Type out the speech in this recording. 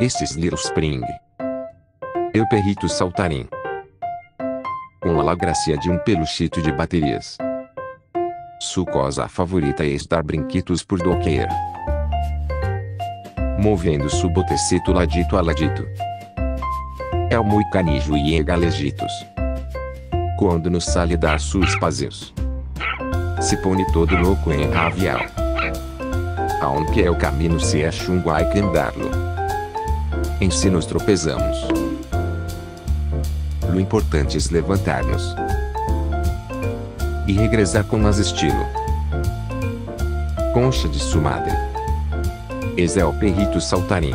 Estes Little Spring. Eu perrito saltarim. Com a lagracia de um peluchito de baterias. Sucosa favorita é estar brinquitos por doqueira. Movendo su botecito ladito a ladito. É o muito canijo e egalejitos. Quando nos sale dar sus paseos. Se põe todo louco em ravial. Aonde é o caminho se é chungo hay que andarlo. Em si nos tropezamos. O importante é levantar-nos. E regressar com mais estilo. Concha de sua madre. Esse é o perrito saltarim.